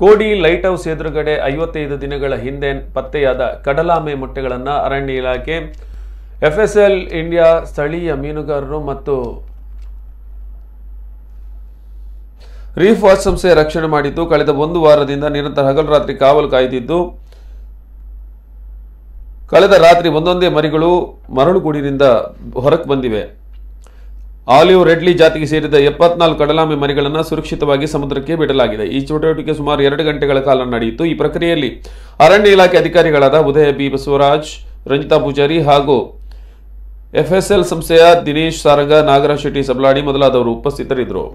ಕೋಡಿ light house ಎದುರುಗಡೆ ಐವತ್ತೈದು ದಿನಗಳ ಹಿಂದೆ ಪತ್ತೆಯಾದ ಕಡಲಾಮೆ ಮೊಟ್ಟೆಗಳನ್ನು ಅರಣ್ಯ ಇಲಾಖೆ, ಎಫ್ಎಸ್ಎಲ್ ಇಂಡಿಯಾ ಸ್ಥಳೀಯ ಮೀನುಗಾರರು ಮತ್ತು ರೀಫ್ ವಾಚ್ ಸಂಸ್ಥೆ ರಕ್ಷಣೆ ಮಾಡಿದ್ದು, ಕಳೆದ ಒಂದು ವಾರದಿಂದ ನಿರಂತರ ಹಗಲು ಕಾವಲು ಕಾಯ್ದಿದ್ದು, ಕಳೆದ ರಾತ್ರಿ ಒಂದೊಂದೇ ಮರಿಗಳು ಮರಳುಗೂಡಿನಿಂದ ಹೊರಕ್ಕೆ ಬಂದಿವೆ. ಆಲಿವ್ ರೆಡ್ಲಿ ಜಾತಿಗೆ ಸೇರಿದ ಎಪ್ಪತ್ನಾಲ್ಕು ಕಡಲಾಮೆ ಮರಿಗಳನ್ನು ಸುರಕ್ಷಿತವಾಗಿ ಸಮುದ್ರಕ್ಕೆ ಬಿಡಲಾಗಿದೆ. ಈ ಚಟುವಟಿಕೆ ಸುಮಾರು ಎರಡು ಗಂಟೆಗಳ ಕಾಲ ನಡೆಯಿತು. ಈ ಪ್ರಕ್ರಿಯೆಯಲ್ಲಿ ಅರಣ್ಯ ಇಲಾಖೆ ಅಧಿಕಾರಿಗಳಾದ ಉದಯ ಬಿ. ಬಸವರಾಜ್, ರಂಜಿತಾ ಪೂಜಾರಿ ಹಾಗೂ ಎಫ್ಎಸ್ಎಲ್ ಸಂಸ್ಥೆಯ ದಿನೇಶ್ ಸಾರಂಗ, ನಾಗರಾಜ್ ಶೆಟ್ಟಿ ಸಬ್ಲಾಡಿ ಮೊದಲಾದವರು ಉಪಸ್ಥಿತರಿದ್ದರು.